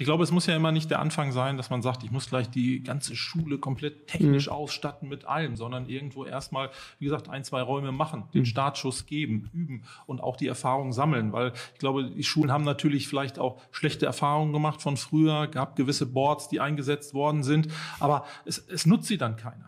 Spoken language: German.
Ich glaube, es muss ja immer nicht der Anfang sein, dass man sagt, ich muss gleich die ganze Schule komplett technisch mhm. ausstatten mit allem, sondern irgendwo erstmal, wie gesagt, ein, zwei Räume machen, den mhm. Startschuss geben, üben und auch die Erfahrung sammeln. Weil ich glaube, die Schulen haben natürlich vielleicht auch schlechte Erfahrungen gemacht von früher, gab gewisse Boards, die eingesetzt worden sind, aber es, es nutzt sie dann keiner.